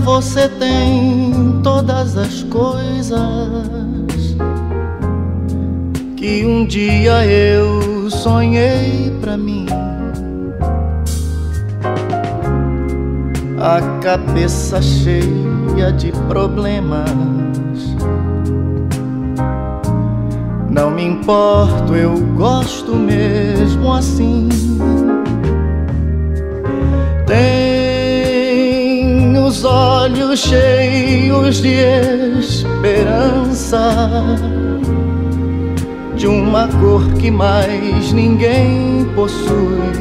Você tem todas as coisas que um dia eu sonhei pra mim. A cabeça cheia de problemas. Não me importo, eu gosto mesmo assim. Tem os olhos cheios de esperança, de uma cor que mais ninguém possui.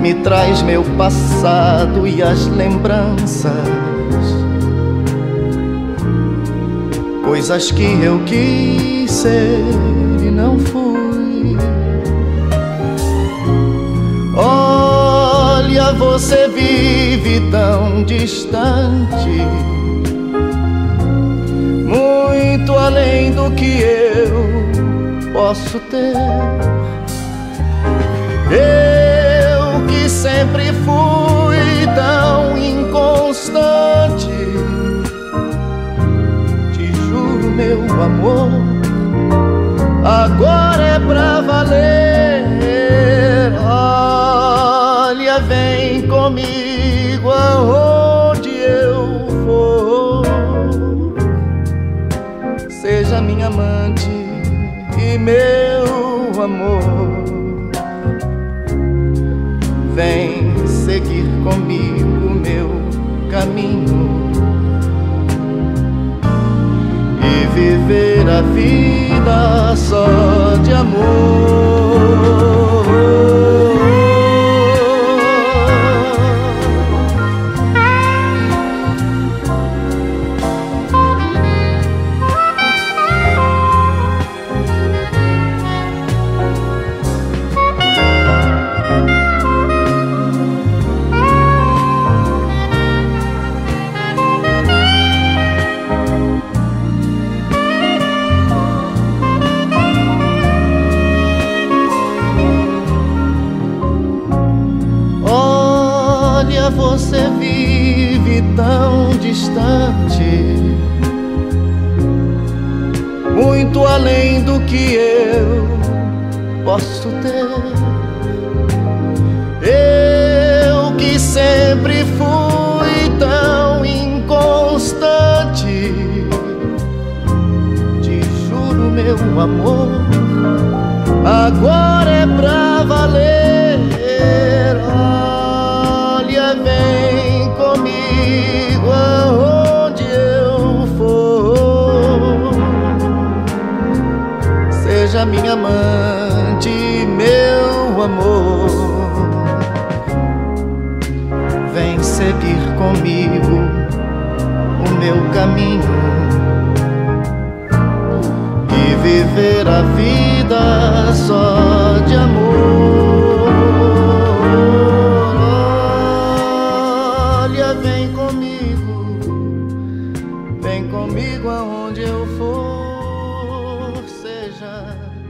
Me traz meu passado e as lembranças, coisas que eu quis ser e não fui. Você vive tão distante, muito além do que eu posso ter. Eu que sempre fui tão inconstante, te juro, meu amor, agora é pra valer. Vem comigo aonde eu for. Seja minha amante e meu amor. Vem seguir comigo meu caminho e viver a vida só de amor. Olha, você vive tão distante, muito além do que eu posso ter. Eu que sempre fui tão inconstante, te juro, meu amor, agora é pra valer. seja minha amante, meu amor. Vem seguir comigo o meu caminho e viver a vida só de amor. Olha, vem comigo, vem comigo aonde. love.